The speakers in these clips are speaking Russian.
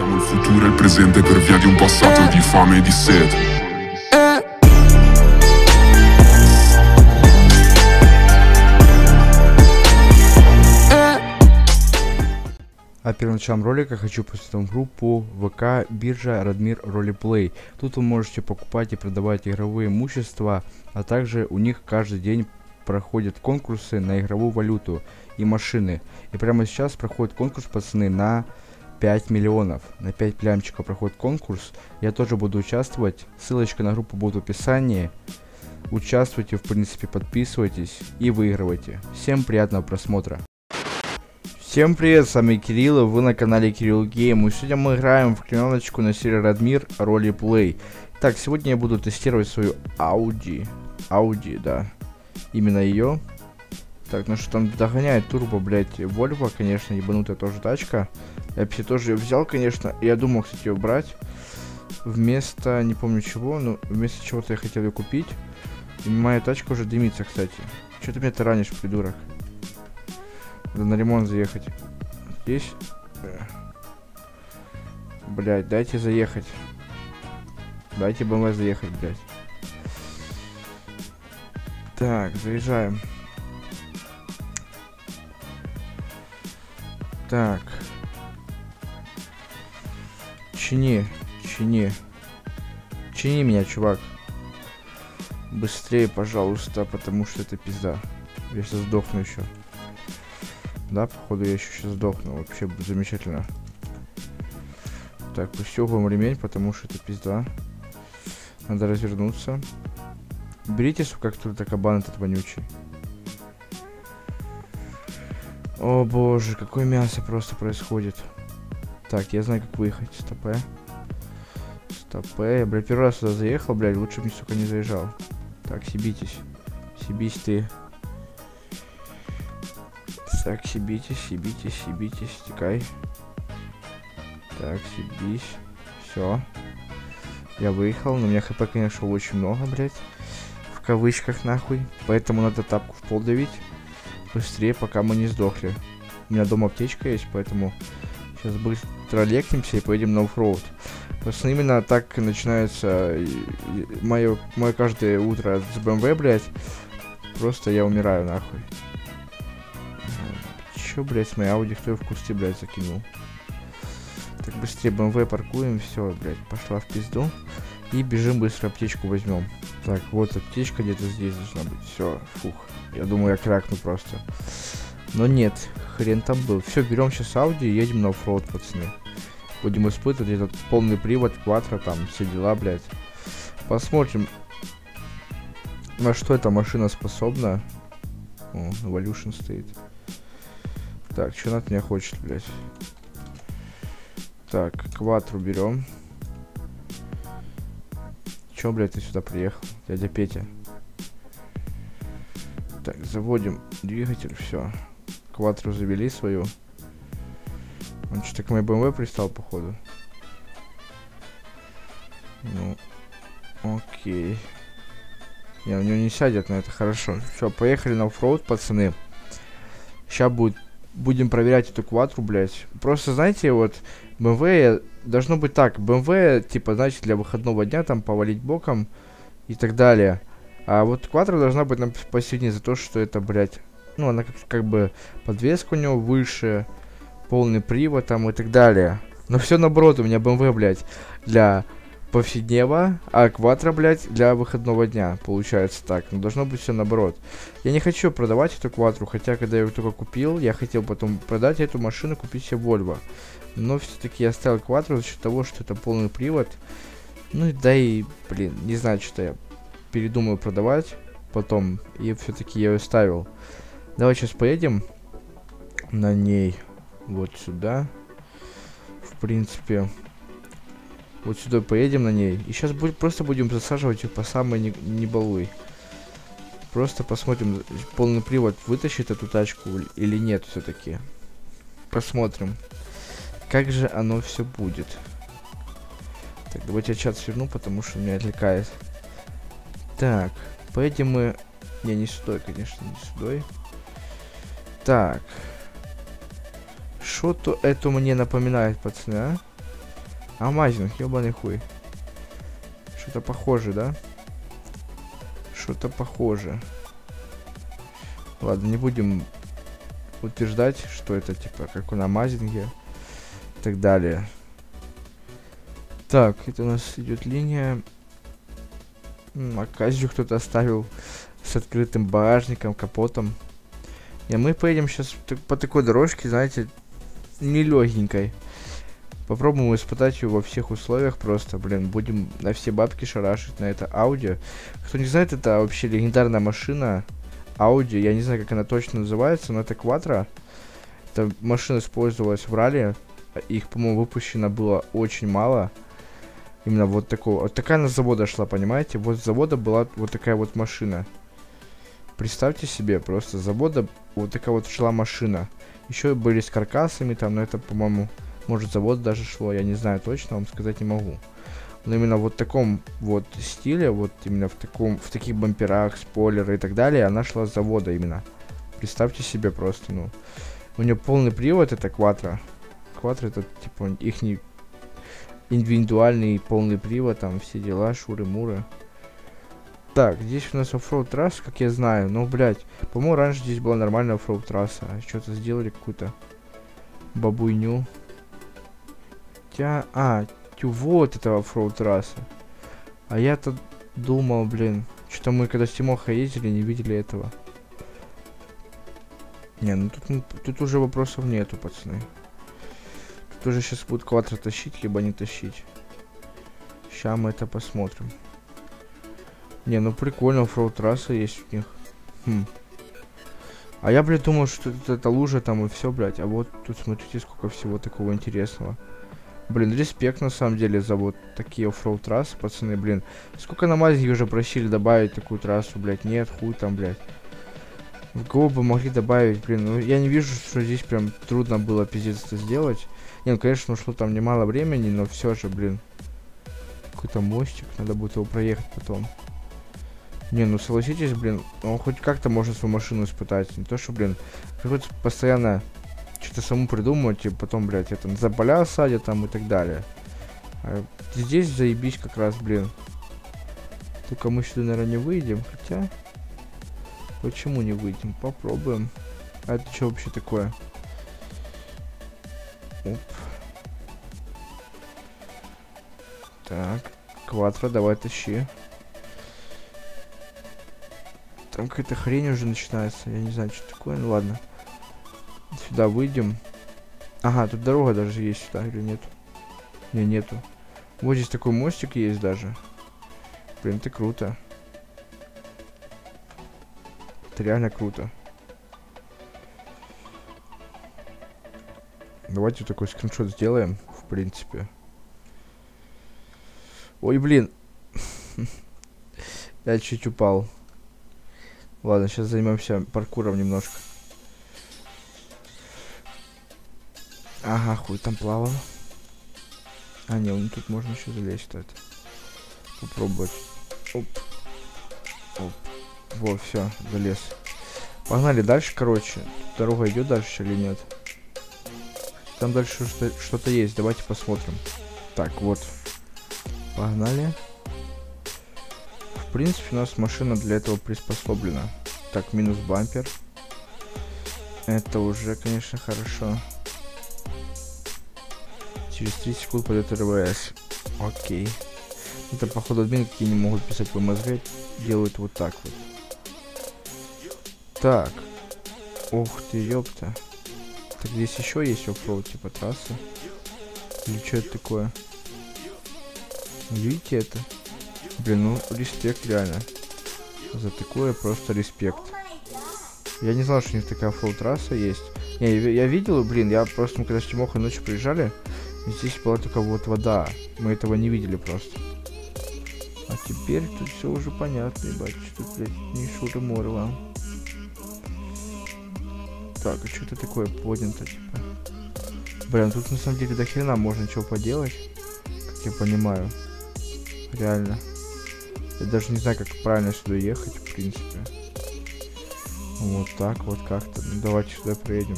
Siamo il futuro e il presente per via di un passato di fame e di sete. А перед началом ролика хочу посетить вам группу ВК биржа Радмир Ролеплей. Тут вы можете покупать и продавать игровые имущества, а также у них каждый день проходят конкурсы на игровую валюту и машины. И прямо сейчас проходит конкурс, пацаны, на 5 миллионов. На 5 плямчиков проходит конкурс. Я тоже буду участвовать. Ссылочка на группу будет в описании. Участвуйте, в принципе, подписывайтесь и выигрывайте. Всем приятного просмотра. Всем привет, с вами Кирилл, и вы на канале Кирилл Гейм. И сегодня мы играем в клиноночку на серии Радмир Ролеплей. Так, сегодня я буду тестировать свою Audi. Audi, да. Именно ее. Так, ну что там догоняет турбо, блять, Volvo, конечно, ебанутая тоже тачка. Я все тоже ее взял, конечно. Я думал, кстати, ее брать. Вместо, не помню чего, но вместо чего-то я хотел ее купить. И моя тачка уже дымится, кстати. Что ты меня таранишь, придурок? Надо на ремонт заехать. Здесь? Блять, дайте заехать. Дайте БМВ заехать, блять. Так, заезжаем. Так. Чини, чини. Чини меня, чувак. Быстрее, пожалуйста, потому что это пизда. Я сейчас сдохну еще. Да, походу я еще сейчас сдохну. Вообще замечательно. Так, пристегиваем ремень, потому что это пизда. Надо развернуться. Берите, сука, кто-то кабан этот вонючий. О боже, какое мясо просто происходит. Так, я знаю, как выехать. Стопе. Стопе. Я, блядь, первый раз сюда заехал, блядь. Лучше бы, сука, не заезжал. Так, сибитесь. Сибись ты. Так, сибитесь, сибитесь, сибитесь, стекай. Так, сибись. Все. Я выехал, но у меня хп, конечно, очень много, блядь. В кавычках, нахуй. Поэтому надо тапку в пол давить. Быстрее, пока мы не сдохли. У меня дома аптечка есть, поэтому сейчас быстро лекнемся и поедем на оффроуд. Просто именно так начинается мое, мое каждое утро с БМВ, блядь. Просто я умираю, нахуй. Чё, блядь, моей Ауди кто в кусты, блядь, закинул? Так, быстрее БМВ паркуем, все, блядь, пошла в пизду. И бежим быстро аптечку возьмем. Так, вот аптечка где-то здесь должна быть. Все, фух. Я думаю, я кракну просто. Но нет, хрен там был. Все, берем сейчас Ауди и едем на оффроуд, пацаны. Будем испытывать этот полный привод, квадро, там, все дела, блядь. Посмотрим, на что эта машина способна. О, Evolution стоит. Так, что она от меня хочет, блядь? Так, кватру берем. Чё, блядь, ты сюда приехал? Дядя Петя. Так, заводим двигатель, все. Кватру завели свою. Он что-то к моей БМВ пристал, походу. Ну, окей. Не, у него не сядет, но это хорошо. Все, поехали на оффроуд, пацаны. Сейчас будет будем проверять эту квадру, блядь. Просто, знаете, вот, BMW должно быть так. BMW, типа, значит, для выходного дня там повалить боком и так далее. А вот квадра должна быть нам посильнее за то, что это, блядь, ну, она как, как бы подвеска у него выше, полный привод там и так далее. Но все наоборот, у меня BMW, блядь, для повседнева, а квадро, блядь, для выходного дня. Получается так. Но должно быть все наоборот. Я не хочу продавать эту квадру, хотя когда я ее только купил, я хотел потом продать эту машину, купить себе Volvo. Но все-таки я оставил квадру за счет того, что это полный привод. Ну и да и, блин, не знаю, что я передумаю продавать потом. И все-таки я ее ставил. Давай сейчас поедем на ней вот сюда. В принципе, вот сюда поедем на ней. И сейчас будет, просто будем засаживать ее по самой не, не. Просто посмотрим, полный привод вытащит эту тачку или нет все-таки. Посмотрим. Как же оно все будет. Так, давайте я чат сверну, потому что меня отвлекает. Так, поедем мы... Не, не сюда, конечно, не сюда. Так. Что-то это мне напоминает, пацаны, а? Амазинг, ебаный хуй. Что-то похоже, да? Что-то похоже. Ладно, не будем утверждать, что это типа как на Амазинге и так далее. Так, это у нас идет линия. Оказию кто-то оставил с открытым багажником, капотом. И мы поедем сейчас по такой дорожке, знаете, нелегенькой. Попробуем испытать ее во всех условиях просто, блин, будем на все бабки шарашить на это аудио. Кто не знает, это вообще легендарная машина аудио, я не знаю, как она точно называется, но это Quattro. Эта машина использовалась в ралли, их, по-моему, выпущено было очень мало. Именно вот такого. Вот такая на завода шла, понимаете? Вот с завода была вот такая вот машина. Представьте себе, просто завода вот такая вот шла машина. Еще были с каркасами там, но это, по-моему, может завод даже шло, я не знаю точно, вам сказать не могу. Но именно вот в таком вот стиле, вот именно в таком, в таких бамперах, спойлеры и так далее, она шла с завода именно. Представьте себе просто, ну. У нее полный привод, это Quattro. Quattro это, типа, их индивидуальный полный привод, там все дела, шуры-муры. Так, здесь у нас оффроуд трасса, как я знаю. Но, блядь, по-моему, раньше здесь была нормальная оффроуд трасса. Что-то сделали какую-то бабуйню. Тя... А, тю, вот это оффроуд трасса. А я-то думал, блин, что мы когда с Тимоха ездили, не видели этого. Не, ну тут, ну, тут уже вопросов нету, пацаны. Тут уже сейчас будут квадро тащить, либо не тащить. Сейчас мы это посмотрим. Не, ну прикольно, оффроуд трасса есть у них. Хм. А я, блядь, думал, что это, это лужа там и все, блядь. А вот тут смотрите, сколько всего такого интересного. Блин, респект на самом деле за вот такие оффроуд трассы, пацаны, блин. Сколько на Мазе уже просили добавить такую трассу, блядь. Нет, хуй там, блядь. В кого бы могли добавить, блин. Ну, я не вижу, что здесь прям трудно было пиздец это сделать. Не, ну, конечно, ушло там немало времени, но все же, блин. Какой-то мостик, надо будет его проехать потом. Не, ну согласитесь, блин, он хоть как-то можно свою машину испытать. Не то, что, блин, приходится постоянно что-то саму придумывать, и потом, блядь, это за поля садят там и так далее. А здесь заебись как раз, блин. Только мы сюда, наверное, не выйдем, хотя... Почему не выйдем? Попробуем. А это что вообще такое? Оп. Так. Квадро, давай тащи. Там какая-то хрень уже начинается. Я не знаю, что такое. Ну ладно. Сюда выйдем. Ага, тут дорога даже есть сюда или нет? Не, нету. Вот здесь такой мостик есть даже. Блин, это круто. Это реально круто. Давайте такой скриншот сделаем, в принципе. Ой, блин. Я чуть упал. Ладно, сейчас займемся паркуром немножко. Ага, хуй там плавал. А, не, ну тут можно еще залезть, это. Попробовать. Оп. Оп. Во, все, залез. Погнали дальше, короче. Дорога идет дальше или нет? Там дальше что-то есть. Давайте посмотрим. Так, вот. Погнали. В принципе, у нас машина для этого приспособлена. Так, минус бампер. Это уже, конечно, хорошо. Через 3 секунды пойдет РВС. Окей. Это, походу, админы какие не могут писать по МСГ. Делают вот так вот. Так. Ух ты, ёпта. Так, здесь еще есть оффроуд, типа трассы. Или что это такое? Видите это? Блин, ну респект реально. За такое просто респект. Я не знал, что у них такая флоу трасса есть. Не, я, я видел, блин, я просто, мы когда с Тимохой ночью приезжали, здесь была только вот вода. Мы этого не видели просто. А теперь тут все уже понятно, ебать. Тут, блядь, не шутер море вам. Так, а что это такое поднято, типа? Блин, тут на самом деле до хрена можно чего поделать. Как я понимаю. Реально. Я даже не знаю, как правильно сюда ехать, в принципе. Вот так вот как-то. Ну, давайте сюда проедем.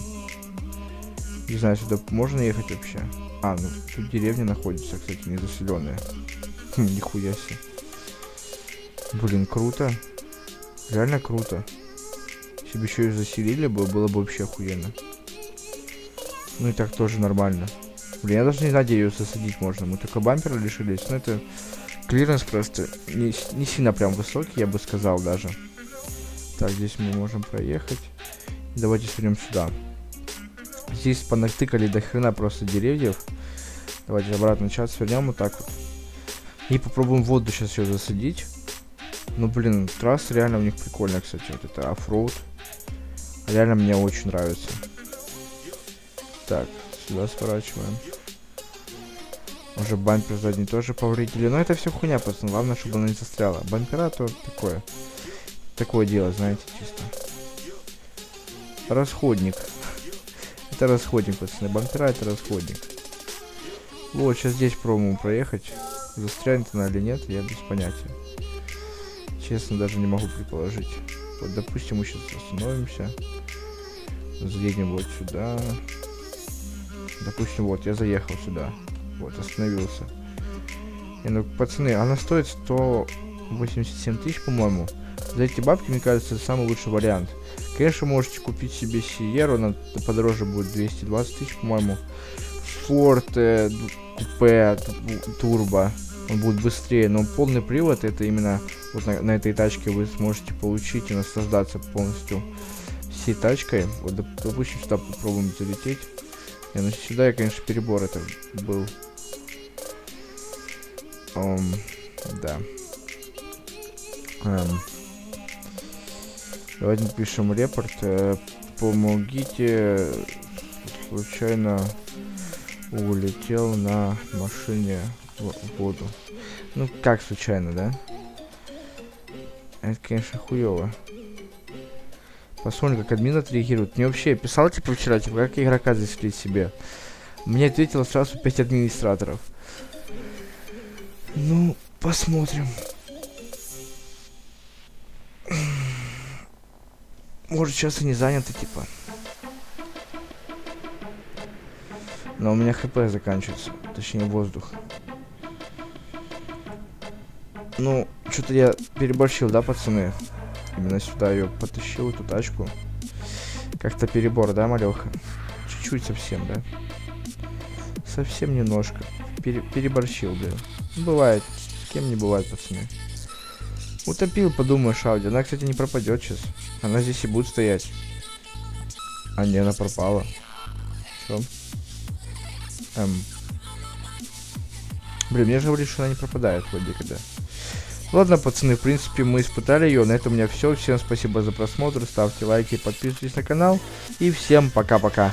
Не знаю, сюда можно ехать вообще? А, ну тут деревня находится, кстати, не заселенная. Хм, нихуя себе. Блин, круто. Реально круто. Если бы еще и заселили бы, было бы вообще охуенно. Ну и так тоже нормально. Блин, я даже не ее засадить можно. Мы только бампера лишились. Но это клиренс просто не, не сильно прям высокий, я бы сказал даже. Так, здесь мы можем проехать. Давайте свернем сюда. Здесь понатыкали до хрена просто деревьев. Давайте обратно щас свернем вот так вот. И попробуем воду сейчас все засадить. Ну, блин, трасса реально у них прикольная, кстати. Вот это оффроуд. Реально мне очень нравится. Так, сюда сворачиваем. Уже бампер задний тоже повредили. Но это все хуйня, пацаны. Главное, чтобы она не застряла. Бампера то такое. Такое дело, знаете, чисто. Расходник. это расходник, пацаны. Бампера это расходник. Вот, сейчас здесь пробуем проехать. Застрянет она или нет, я без понятия. Честно, даже не могу предположить. Вот, допустим, мы сейчас остановимся. Заедем вот сюда. Допустим, вот, я заехал сюда. Вот, остановился. И, ну, пацаны, она стоит 187 тысяч, по-моему. За эти бабки, мне кажется, это самый лучший вариант. Конечно, можете купить себе Сиеру, она подороже будет 220 тысяч, по-моему. Форд, э, купе, турбо. Он будет быстрее, но полный привод это именно вот на, на этой тачке вы сможете получить и наслаждаться полностью всей тачкой. Вот, допустим, сюда попробуем залететь. Не, ну сюда я, конечно, перебор это был. Um, да. Um, давайте напишем репорт. Э, помогите. Случайно улетел на машине в воду. Ну, как случайно, да? Это, конечно, хуево. Посмотрим, как админ отреагирует. Мне вообще писал, типа, вчера, типа, как игрока заселить себе. Мне ответило сразу 5 администраторов. Ну, посмотрим. Может, сейчас и не заняты, типа. Но у меня хп заканчивается. Точнее, воздух. Ну, что-то я переборщил, да, пацаны? Именно сюда ее потащил, эту тачку. Как-то перебор, да, малеха? Чуть-чуть совсем, да? Совсем немножко. Пере переборщил, блин. Бывает. С кем не бывает, пацаны. Утопил, подумаешь, Ауди. Она, кстати, не пропадет сейчас. Она здесь и будет стоять. А не, она пропала. Что? Эм. Блин, мне же говорили, что она не пропадает вроде когда. Ладно, пацаны, в принципе, мы испытали ее. На этом у меня все. Всем спасибо за просмотр. Ставьте лайки, подписывайтесь на канал. И всем пока-пока.